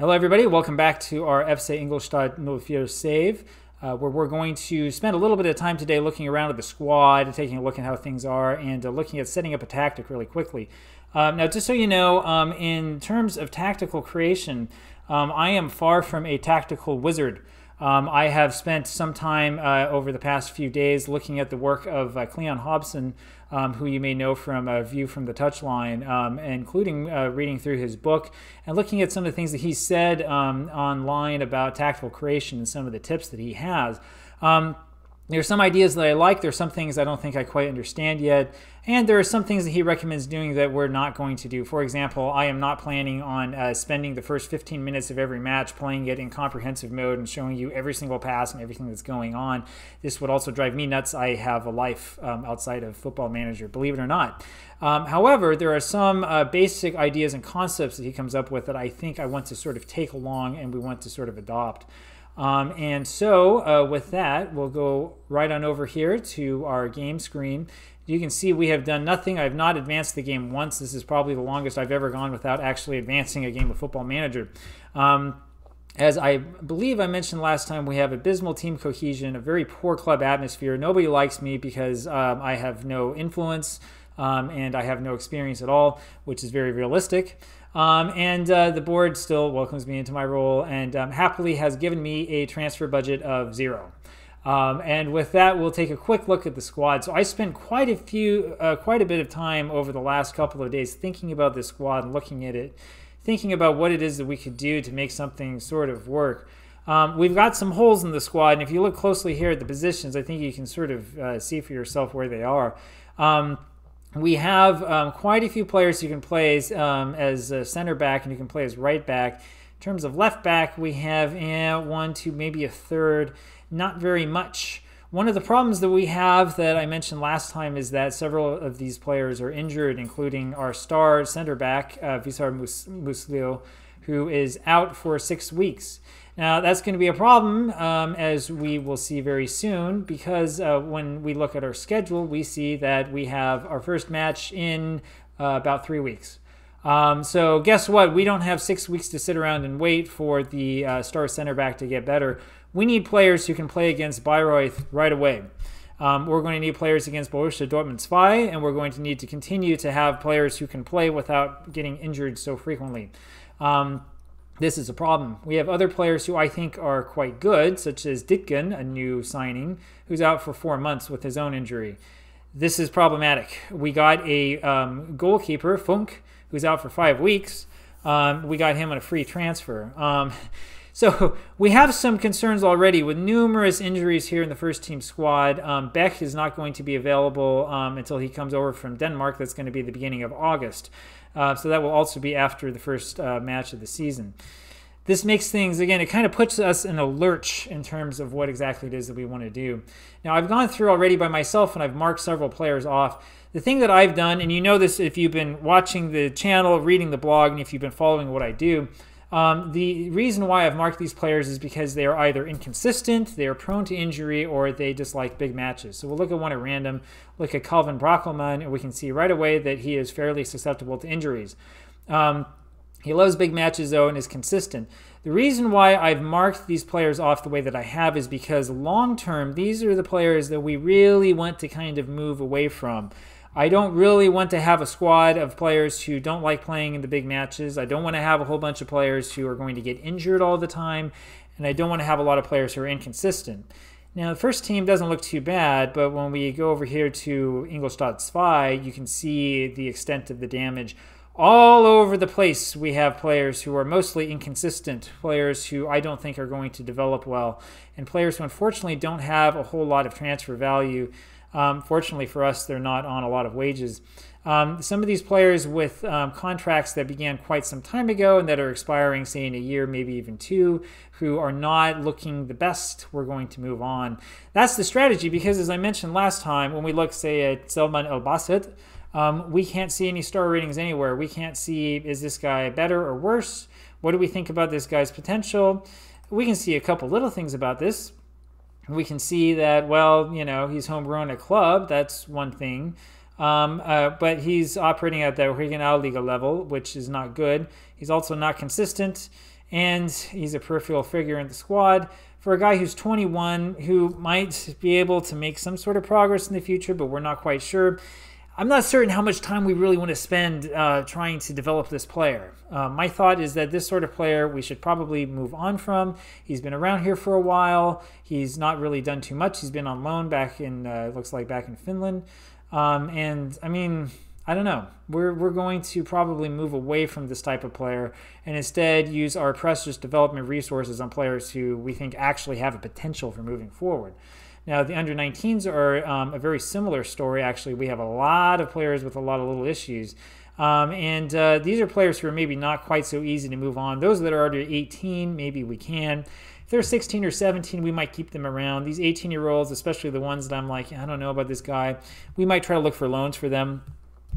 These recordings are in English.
Hello, everybody. Welcome back to our FC Ingolstadt 04 save, uh, where we're going to spend a little bit of time today looking around at the squad, taking a look at how things are, and uh, looking at setting up a tactic really quickly. Um, now, just so you know, um, in terms of tactical creation, um, I am far from a tactical wizard. Um, I have spent some time uh, over the past few days looking at the work of uh, Cleon Hobson, um, who you may know from a View from the Touchline, um, including uh, reading through his book and looking at some of the things that he said um, online about tactical creation and some of the tips that he has. Um, there are some ideas that I like. There are some things I don't think I quite understand yet. And there are some things that he recommends doing that we're not going to do. For example, I am not planning on uh, spending the first 15 minutes of every match playing it in comprehensive mode and showing you every single pass and everything that's going on. This would also drive me nuts. I have a life um, outside of Football Manager, believe it or not. Um, however, there are some uh, basic ideas and concepts that he comes up with that I think I want to sort of take along and we want to sort of adopt. Um, and so uh, with that, we'll go right on over here to our game screen. You can see we have done nothing. I've not advanced the game once. This is probably the longest I've ever gone without actually advancing a game of Football Manager. Um, as I believe I mentioned last time, we have abysmal team cohesion, a very poor club atmosphere. Nobody likes me because um, I have no influence um, and I have no experience at all, which is very realistic. Um, and uh, the board still welcomes me into my role and um, happily has given me a transfer budget of zero. Um, and with that, we'll take a quick look at the squad. So I spent quite a few, uh, quite a bit of time over the last couple of days thinking about this squad and looking at it, thinking about what it is that we could do to make something sort of work. Um, we've got some holes in the squad, and if you look closely here at the positions, I think you can sort of uh, see for yourself where they are. Um, we have um, quite a few players you can play as, um, as a center back and you can play as right back. In terms of left back, we have eh, one, two, maybe a third, not very much. One of the problems that we have that I mentioned last time is that several of these players are injured, including our star center back, uh, Visar Musliu, who is out for six weeks. Now, that's going to be a problem, um, as we will see very soon, because uh, when we look at our schedule, we see that we have our first match in uh, about three weeks. Um, so, guess what? We don't have six weeks to sit around and wait for the uh, star center back to get better. We need players who can play against Bayreuth right away. Um, we're going to need players against Borussia Dortmund 2, and we're going to need to continue to have players who can play without getting injured so frequently. Um, this is a problem. We have other players who I think are quite good, such as Dittgen, a new signing, who's out for four months with his own injury. This is problematic. We got a um, goalkeeper, Funk, who's out for five weeks. Um, we got him on a free transfer. Um, so we have some concerns already with numerous injuries here in the first team squad. Um, Bech is not going to be available um, until he comes over from Denmark. That's going to be the beginning of August. Uh, so that will also be after the first uh, match of the season. This makes things, again, it kind of puts us in a lurch in terms of what exactly it is that we want to do. Now, I've gone through already by myself and I've marked several players off. The thing that I've done, and you know this if you've been watching the channel, reading the blog, and if you've been following what I do, um, the reason why I've marked these players is because they are either inconsistent, they are prone to injury, or they dislike big matches. So we'll look at one at random, look at Calvin Brackelmann, and we can see right away that he is fairly susceptible to injuries. Um, he loves big matches though and is consistent. The reason why I've marked these players off the way that I have is because long term, these are the players that we really want to kind of move away from. I don't really want to have a squad of players who don't like playing in the big matches. I don't want to have a whole bunch of players who are going to get injured all the time. And I don't want to have a lot of players who are inconsistent. Now, the first team doesn't look too bad, but when we go over here to Ingolstadt 2, you can see the extent of the damage. All over the place, we have players who are mostly inconsistent, players who I don't think are going to develop well, and players who unfortunately don't have a whole lot of transfer value. Um, fortunately for us, they're not on a lot of wages. Um, some of these players with um, contracts that began quite some time ago and that are expiring, say, in a year, maybe even two, who are not looking the best, we're going to move on. That's the strategy because, as I mentioned last time, when we look, say, at Selman El Basset, um, we can't see any star ratings anywhere. We can't see is this guy better or worse? What do we think about this guy's potential? We can see a couple little things about this we can see that, well, you know, he's homegrown at club. That's one thing. Um, uh, but he's operating at the Regionalliga level, which is not good. He's also not consistent. and he's a peripheral figure in the squad. For a guy who's 21, who might be able to make some sort of progress in the future, but we're not quite sure, I'm not certain how much time we really want to spend uh, trying to develop this player. Uh, my thought is that this sort of player we should probably move on from. He's been around here for a while. He's not really done too much. He's been on loan back in, uh, looks like back in Finland. Um, and I mean, I don't know. We're, we're going to probably move away from this type of player and instead use our precious development resources on players who we think actually have a potential for moving forward. Now, the under 19s are um, a very similar story, actually. We have a lot of players with a lot of little issues. Um, and uh, these are players who are maybe not quite so easy to move on. Those that are under 18, maybe we can. If they're 16 or 17, we might keep them around. These 18 year olds, especially the ones that I'm like, I don't know about this guy, we might try to look for loans for them.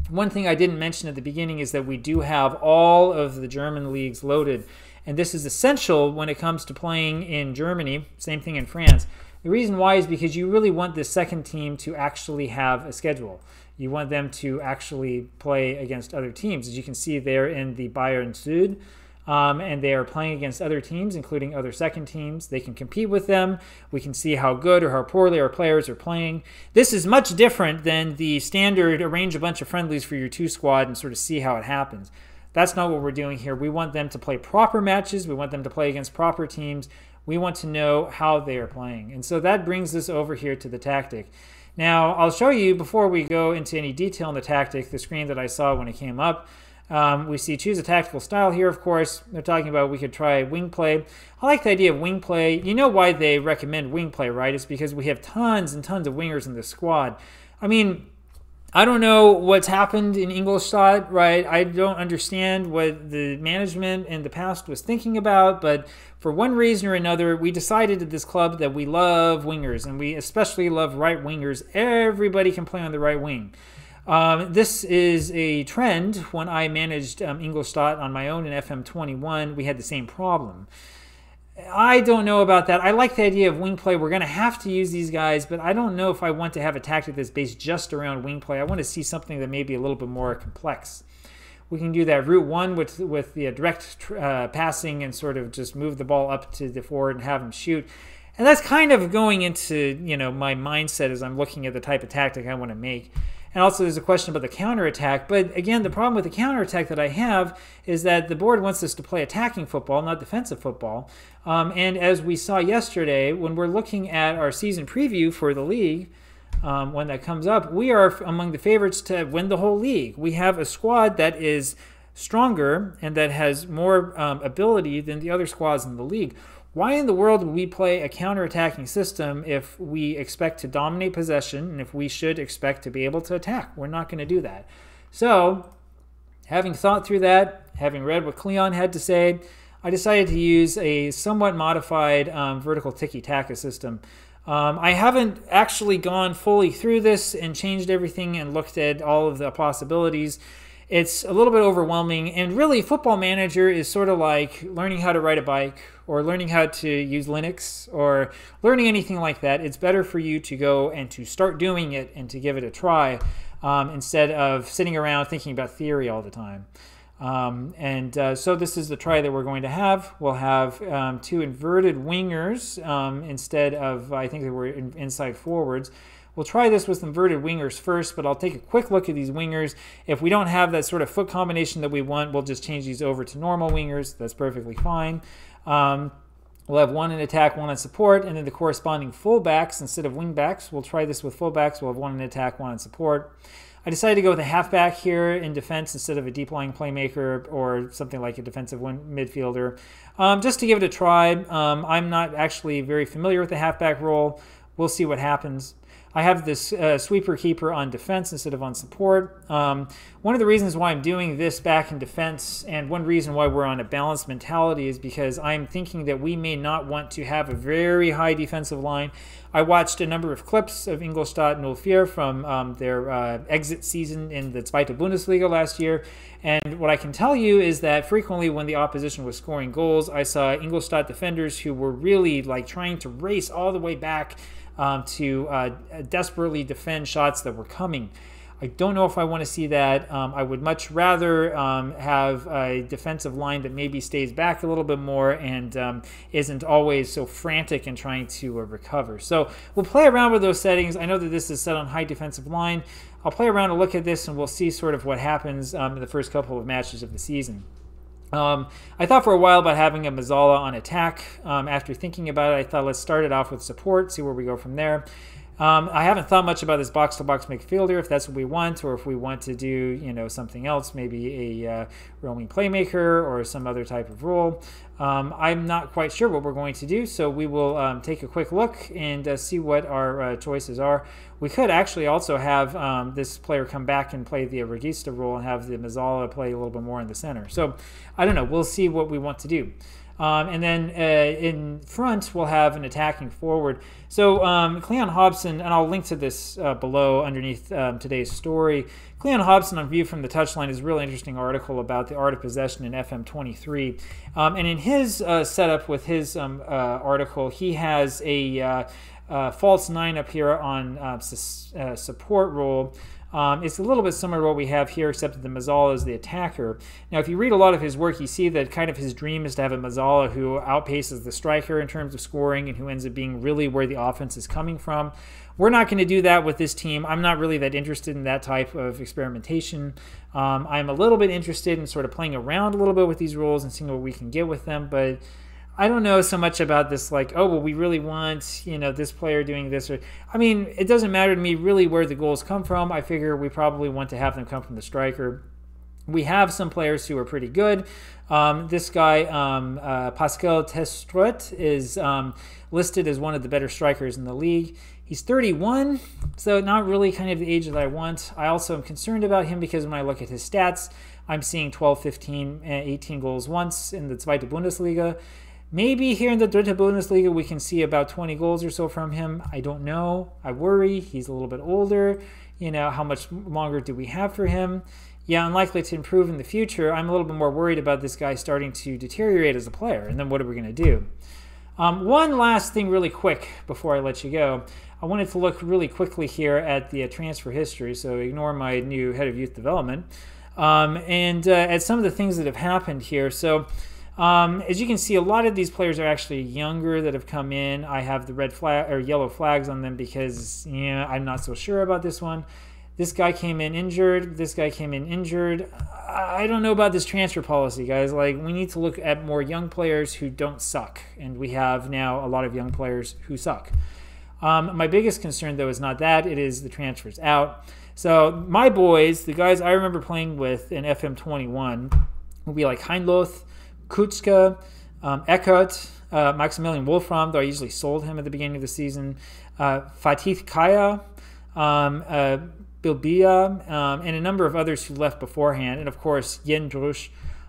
One thing I didn't mention at the beginning is that we do have all of the German leagues loaded. And this is essential when it comes to playing in Germany, same thing in France. The reason why is because you really want the second team to actually have a schedule. You want them to actually play against other teams. As you can see, they're in the Bayern Süd. Um, and they are playing against other teams, including other second teams. They can compete with them. We can see how good or how poorly our players are playing. This is much different than the standard arrange a bunch of friendlies for your two squad and sort of see how it happens. That's not what we're doing here. We want them to play proper matches. We want them to play against proper teams. We want to know how they are playing. And so that brings us over here to the tactic. Now, I'll show you before we go into any detail in the tactic, the screen that I saw when it came up. Um, we see choose a tactical style here, of course. They're talking about we could try wing play. I like the idea of wing play. You know why they recommend wing play, right? It's because we have tons and tons of wingers in the squad. I mean, I don't know what's happened in Ingolstadt, right? I don't understand what the management in the past was thinking about, but for one reason or another, we decided at this club that we love wingers, and we especially love right wingers. Everybody can play on the right wing. Um, this is a trend. When I managed um, Ingolstadt on my own in FM21, we had the same problem. I don't know about that. I like the idea of wing play. We're going to have to use these guys, but I don't know if I want to have a tactic that's based just around wing play. I want to see something that may be a little bit more complex. We can do that route one with with the direct uh, passing and sort of just move the ball up to the forward and have them shoot. And that's kind of going into you know my mindset as I'm looking at the type of tactic I want to make. And also, there's a question about the counterattack. But again, the problem with the counterattack that I have is that the board wants us to play attacking football, not defensive football. Um, and as we saw yesterday, when we're looking at our season preview for the league, um, when that comes up, we are among the favorites to win the whole league. We have a squad that is stronger and that has more um, ability than the other squads in the league. Why in the world would we play a counter-attacking system if we expect to dominate possession and if we should expect to be able to attack? We're not going to do that. So, having thought through that, having read what Cleon had to say, I decided to use a somewhat modified um, vertical tiki-taka system. Um, I haven't actually gone fully through this and changed everything and looked at all of the possibilities it's a little bit overwhelming. And really, Football Manager is sort of like learning how to ride a bike or learning how to use Linux or learning anything like that. It's better for you to go and to start doing it and to give it a try um, instead of sitting around thinking about theory all the time. Um, and uh, so this is the try that we're going to have. We'll have um, two inverted wingers um, instead of, I think they were in, inside forwards. We'll try this with inverted wingers first, but I'll take a quick look at these wingers. If we don't have that sort of foot combination that we want, we'll just change these over to normal wingers. That's perfectly fine. Um, we'll have one in attack, one in support, and then the corresponding fullbacks instead of wingbacks. We'll try this with fullbacks. We'll have one in attack, one in support. I decided to go with a halfback here in defense instead of a deep lying playmaker or something like a defensive midfielder, um, just to give it a try. Um, I'm not actually very familiar with the halfback role. We'll see what happens. I have this uh, sweeper keeper on defense instead of on support. Um, one of the reasons why I'm doing this back in defense, and one reason why we're on a balanced mentality, is because I'm thinking that we may not want to have a very high defensive line. I watched a number of clips of Ingolstadt and 04 from um, their uh, exit season in the Zweite Bundesliga last year, and what I can tell you is that frequently when the opposition was scoring goals, I saw Ingolstadt defenders who were really like trying to race all the way back um, to uh, desperately defend shots that were coming. I don't know if I want to see that. Um, I would much rather um, have a defensive line that maybe stays back a little bit more and um, isn't always so frantic in trying to uh, recover. So we'll play around with those settings. I know that this is set on high defensive line. I'll play around and look at this, and we'll see sort of what happens um, in the first couple of matches of the season. Um, I thought for a while about having a Mezzala on attack. Um, after thinking about it, I thought let's start it off with support, see where we go from there. Um, I haven't thought much about this box-to-box midfielder, if that's what we want, or if we want to do, you know, something else, maybe a uh, roaming playmaker or some other type of role. Um, I'm not quite sure what we're going to do, so we will um, take a quick look and uh, see what our uh, choices are. We could actually also have um, this player come back and play the regista role and have the Mezzala play a little bit more in the center. So I don't know. We'll see what we want to do. Um, and then uh, in front, we'll have an attacking forward. So um, Cleon Hobson, and I'll link to this uh, below underneath um, today's story. Cleon Hobson on View from the Touchline is a really interesting article about the art of possession in FM23. Um, and in his uh, setup with his um, uh, article, he has a uh, uh, false nine up here on su support role. Um, it's a little bit similar to what we have here, except that the Mezzala is the attacker. Now, if you read a lot of his work, you see that kind of his dream is to have a Mezzala who outpaces the striker in terms of scoring and who ends up being really where the offense is coming from. We're not going to do that with this team. I'm not really that interested in that type of experimentation. Um, I'm a little bit interested in sort of playing around a little bit with these rules and seeing what we can get with them, but I don't know so much about this, like, oh, well, we really want, you know, this player doing this. Or, I mean, it doesn't matter to me really where the goals come from. I figure we probably want to have them come from the striker. We have some players who are pretty good. Um, this guy, um, uh, Pascal Testroet, is um, listed as one of the better strikers in the league. He's 31, so not really kind of the age that I want. I also am concerned about him because when I look at his stats, I'm seeing 12, 15, 18 goals once in the Zweite Bundesliga. Maybe here in the Dritte Bundesliga we can see about 20 goals or so from him. I don't know. I worry. He's a little bit older. You know, how much longer do we have for him? Yeah, unlikely to improve in the future. I'm a little bit more worried about this guy starting to deteriorate as a player. And then what are we going to do? Um, one last thing, really quick, before I let you go. I wanted to look really quickly here at the uh, transfer history, so ignore my new head of youth development, um, and uh, at some of the things that have happened here. So, um, as you can see, a lot of these players are actually younger that have come in. I have the red flag or yellow flags on them because yeah, I'm not so sure about this one. This guy came in injured. This guy came in injured. I don't know about this transfer policy, guys. Like, we need to look at more young players who don't suck, and we have now a lot of young players who suck. Um, my biggest concern, though, is not that; it is the transfers out. So my boys, the guys I remember playing with in FM21, will be like Heinloth, Kutschke, um, Eckert, uh, Maximilian Wolfram, though I usually sold him at the beginning of the season, uh, Fatih Kaya, um, uh, Bilbija, um, and a number of others who left beforehand, and of course Yen.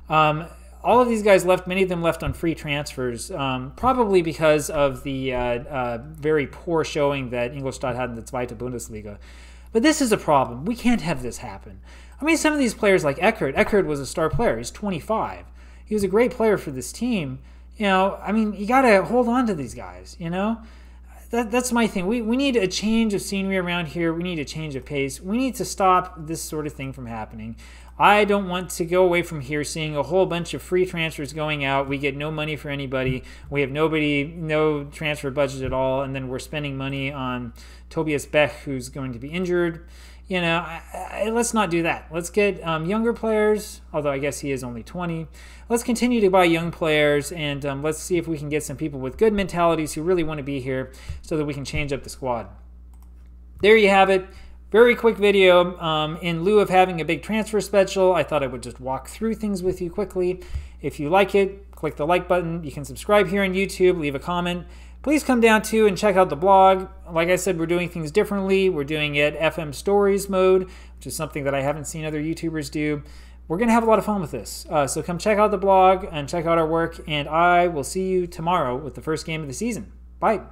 Um, all of these guys left, many of them left on free transfers, um, probably because of the uh, uh, very poor showing that Ingolstadt had in the Zweite Bundesliga. But this is a problem. We can't have this happen. I mean, some of these players like Eckert, Eckert was a star player. He's 25 he was a great player for this team. You know, I mean, you got to hold on to these guys, you know? That, that's my thing. We, we need a change of scenery around here. We need a change of pace. We need to stop this sort of thing from happening. I don't want to go away from here seeing a whole bunch of free transfers going out. We get no money for anybody. We have nobody, no transfer budget at all, and then we're spending money on Tobias Bech, who's going to be injured you know, I, I, let's not do that. Let's get um, younger players, although I guess he is only 20. Let's continue to buy young players and um, let's see if we can get some people with good mentalities who really want to be here so that we can change up the squad. There you have it. Very quick video. Um, in lieu of having a big transfer special, I thought I would just walk through things with you quickly. If you like it, click the like button. You can subscribe here on YouTube, leave a comment please come down to and check out the blog. Like I said, we're doing things differently. We're doing it FM stories mode, which is something that I haven't seen other YouTubers do. We're going to have a lot of fun with this. Uh, so come check out the blog and check out our work, and I will see you tomorrow with the first game of the season. Bye.